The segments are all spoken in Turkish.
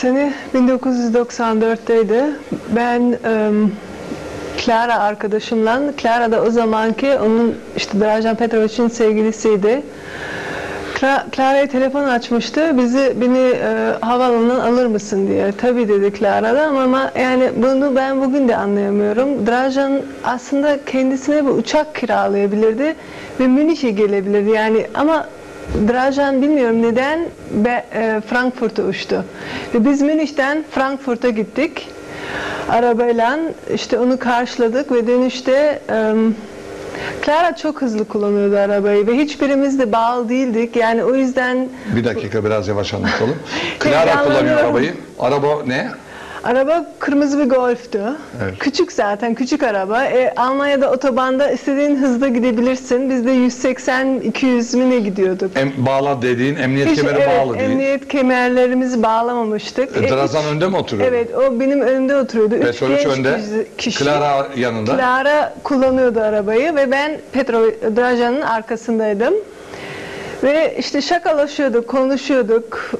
Sene 1994'teydi. Ben em, Clara arkadaşımla, Clara da o zamanki onun işte Drajan Petrovic'in sevgilisiydi. Cla- Clara'ya telefon açmıştı. Bizi beni e, havaalanından alır mısın diye. Tabii dedi Clara da ama, ama yani bunu ben bugün de anlayamıyorum. Drajan aslında kendisine bir uçak kiralayabilirdi ve Münih'e gelebilirdi. Yani ama Drajan bilmiyorum neden be, e, Frankfurt'a uçtu. Ve biz Münih'ten Frankfurt'a gittik. Arabayla işte onu karşıladık ve dönüşte e, Clara çok hızlı kullanıyordu arabayı ve hiçbirimiz de bağlı değildik. Yani o yüzden Bir dakika biraz yavaş anlatalım. Clara kullanıyor arabayı. Araba ne? Araba kırmızı bir Golf'tü. Evet. Küçük zaten küçük araba. E, Almanya'da otobanda istediğin hızda gidebilirsin. Biz de 180-200 mi ne gidiyorduk? Em, bağla dediğin emniyet Hiç, kemeri evet, bağlı değil. emniyet kemerlerimizi bağlamamıştık. E, E, Drazan üç- önde mi oturuyor? Evet, o benim önümde oturuyordu. Üç Petrovic genç önde. kişi- Clara yanında. Clara kullanıyordu arabayı ve ben Petro Drajan'ın arkasındaydım. Ve işte şakalaşıyorduk, konuşuyorduk,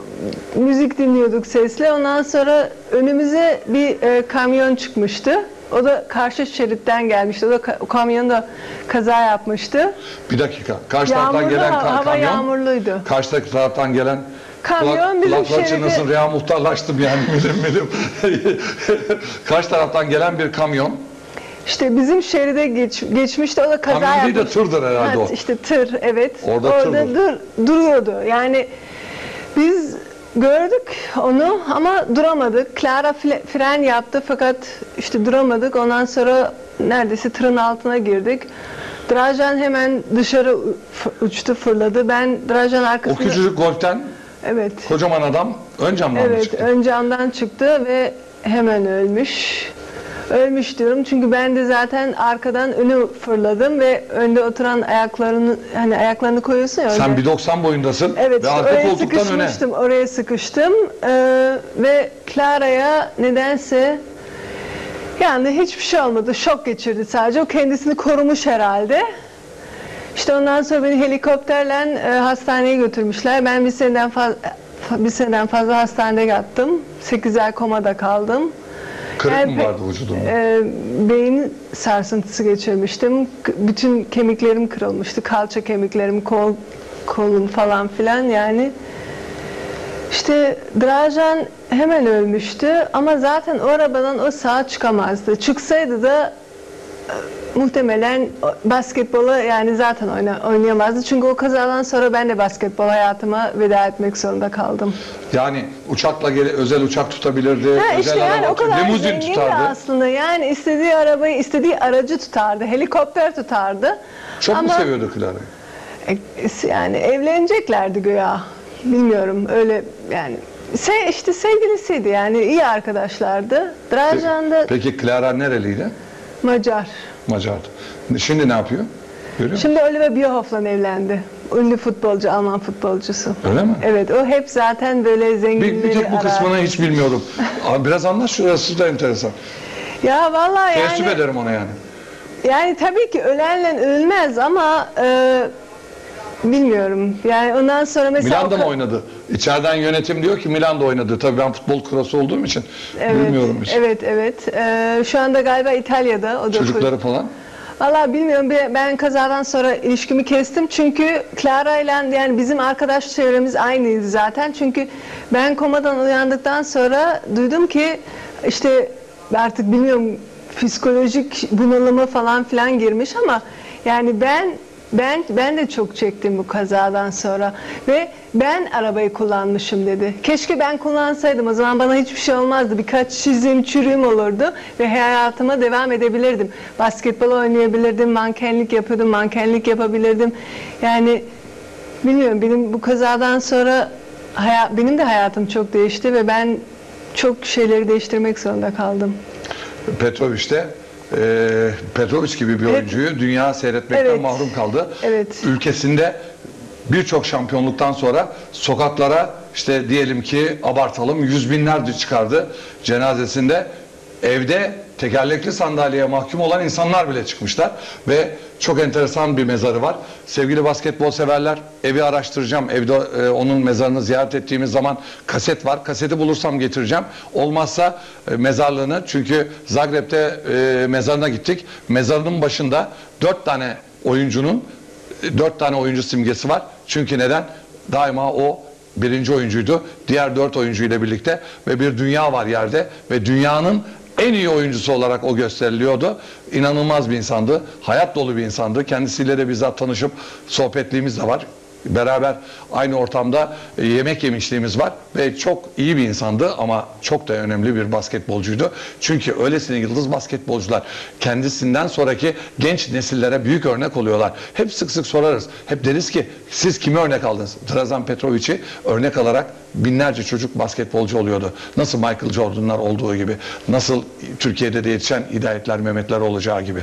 müzik dinliyorduk sesle. Ondan sonra önümüze bir e, kamyon çıkmıştı. O da karşı şeritten gelmişti. O da ka- o kamyon da kaza yapmıştı. Bir dakika. Karşı taraftan Yağmurlu, gelen ka- hava kamyon. yağmurluydu. Karşı taraftan gelen Kamyon bizim kulaklar şeridi- çınlasın reha muhtarlaştım yani bilim bilim. Karşı taraftan gelen bir kamyon. İşte bizim şeride geç, geçmişti. O da kaza Kamyon değil de yapmıştı. tırdır herhalde Ha, o. İşte tır evet. Orada Orada tırdır. dur, duruyordu. Yani biz gördük onu ama duramadık. Clara fren yaptı fakat işte duramadık. Ondan sonra neredeyse tırın altına girdik. Drajan hemen dışarı uçtu fırladı. Ben Drajan O arkasında... küçücük golften Evet. kocaman adam ön camdan mı Evet, çıktı? ön camdan çıktı ve hemen ölmüş. Ölmüş diyorum çünkü ben de zaten arkadan önü fırladım ve önde oturan ayaklarını hani ayaklarını koyuyorsun ya Sen öyle. 1.90 boyundasın Evet, ve arka oraya koltuktan öne. sıkışmıştım, oraya sıkıştım Ee, ve Clara'ya nedense yani hiçbir şey olmadı, şok geçirdi sadece. O kendisini korumuş herhalde. İşte ondan sonra beni helikopterle e, hastaneye götürmüşler. Ben bir seneden fazla bir seneden fazla hastanede yattım. 8 ay komada kaldım. Kırık Yani mı pe- vardı vücudunda? e, beyin sarsıntısı geçirmiştim. Bütün kemiklerim kırılmıştı. Kalça kemiklerim, kol, kolum falan filan yani. İşte Drajan hemen ölmüştü ama zaten o arabadan o sağ çıkamazdı. Çıksaydı da muhtemelen basketbola yani zaten oyna, oynayamazdı. Çünkü o kazadan sonra ben de basketbol hayatıma veda etmek zorunda kaldım. Yani uçakla gele, özel uçak tutabilirdi, Ha özel işte yani o kadar limuzin tutardı. aslında. Yani istediği arabayı, istediği aracı tutardı. Helikopter tutardı. Çok Ama, mu seviyordu Clara'yı? E, Yani evleneceklerdi güya. Bilmiyorum öyle yani. Se, işte sevgilisiydi yani iyi arkadaşlardı. Drajan da Peki Clara nereliydi? Macar. Macar'dı. Şimdi ne yapıyor? Görüyor musun? Şimdi Oliver Bierhof'la evlendi. Ünlü futbolcu, Alman futbolcusu. Öyle mi? Evet o hep zaten böyle Bir, zenginleri bir tek bu arar. kısmını hiç bilmiyorum. Abi biraz anlat şurası da enteresan. Ya vallahi Teessüp yani ederim ona yani. Yani tabii ki ölenle ölmez ama e, bilmiyorum. Yani ondan sonra mesela Milan'da mı oynadı? İçeriden yönetim diyor ki Milan'da oynadı. Tabii ben futbol kurası olduğum için Evet, bilmiyorum hiç. Evet, evet. E, şu anda galiba İtalya'da. O da Çocukları falan. Valla bilmiyorum ben- ben kazadan sonra ilişkimi kestim çünkü Clara ile yani bizim arkadaş çevremiz aynıydı zaten çünkü ben komadan uyandıktan sonra duydum ki işte artık bilmiyorum psikolojik bunalıma falan filan girmiş ama yani ben ben ben de çok çektim bu kazadan sonra ve ben arabayı kullanmışım dedi. Keşke ben kullansaydım o zaman bana hiçbir şey olmazdı. Birkaç çizim, çürüğüm olurdu ve hayatıma devam edebilirdim. Basketbol oynayabilirdim, mankenlik yapıyordum, mankenlik yapabilirdim. Yani bilmiyorum benim bu kazadan sonra haya- benim de hayatım çok değişti ve ben çok şeyleri değiştirmek zorunda kaldım. Petrovic de e, Petrovic gibi bir oyuncuyu dünya seyretmekten Evet. mahrum kaldı. Evet. Ülkesinde birçok şampiyonluktan sonra sokaklara işte diyelim ki abartalım yüz binlerce çıkardı cenazesinde evde tekerlekli sandalyeye mahkum olan insanlar bile çıkmışlar ve çok enteresan bir mezarı var. Sevgili basketbol severler evi araştıracağım. Evde e, onun mezarını ziyaret ettiğimiz zaman kaset var. Kaseti bulursam getireceğim. Olmazsa e, mezarlığını çünkü Zagreb'te e, mezarına gittik. Mezarının başında dört tane oyuncunun e, dört tane oyuncu simgesi var. Çünkü neden? Daima o birinci oyuncuydu. Diğer dört oyuncuyla birlikte ve bir dünya var yerde ve dünyanın en iyi oyuncusu olarak o gösteriliyordu. İnanılmaz bir insandı. Hayat dolu bir insandı. Kendisiyle de bizzat tanışıp sohbetliğimiz de var. Beraber aynı ortamda e, yemek yemişliğimiz var ve çok iyi bir insandı ama çok da önemli bir basketbolcuydu. Çünkü öylesine yıldız basketbolcular kendisinden sonraki genç nesillere büyük örnek oluyorlar. Hep sık sık sorarız. Hep deriz ki siz kimi örnek aldınız? Drazan Petrovic'i örnek alarak binlerce çocuk basketbolcu oluyordu. Nasıl Michael Jordan'lar olduğu gibi, nasıl Türkiye'de de yetişen Hidayetler Mehmetler olacağı gibi.